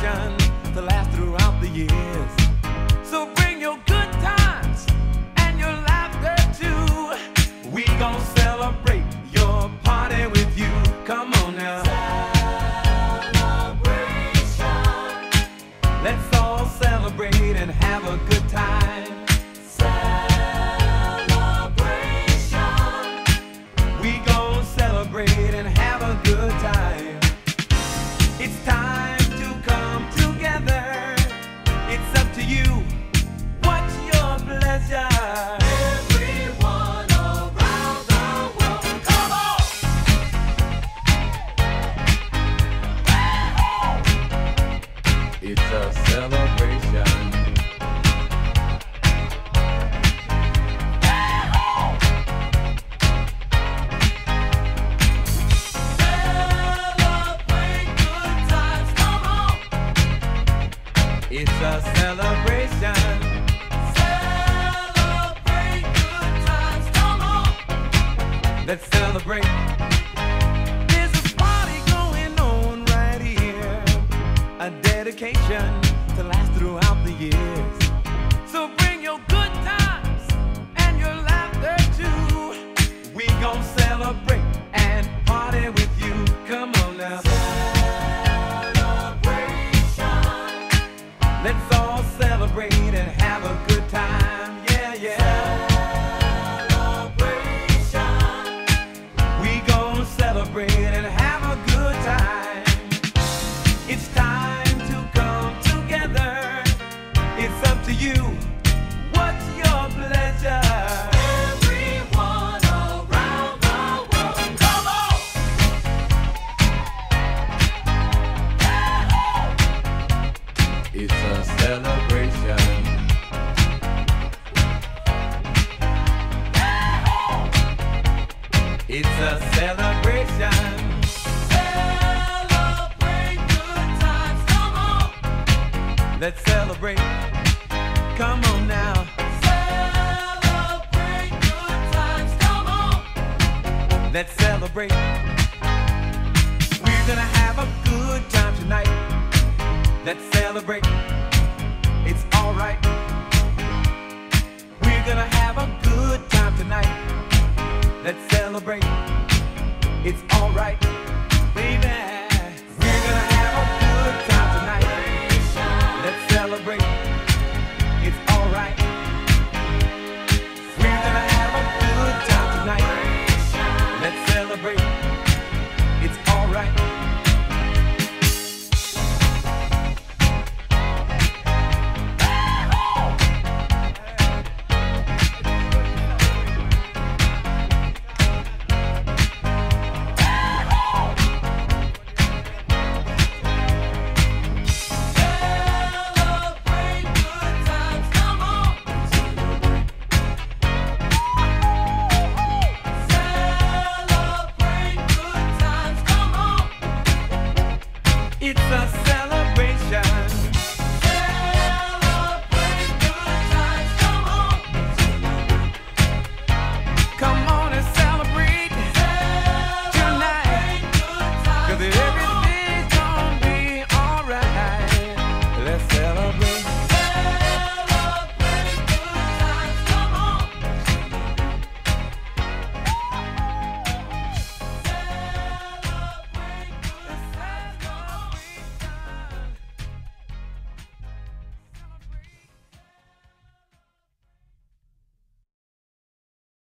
generation to last throughout the years. So bring your good times and your laughter too. We gon' celebrate. A celebration. Celebrate good times, come on! Let's celebrate. There's a party going on right here. A dedication to last throughout the years. So bring your good times and your laughter too. We gon' celebrate and party with you. Come on now. Let's celebrate. Come on now. Celebrate good times, come on! Let's celebrate. We're gonna have a good time tonight. Let's celebrate.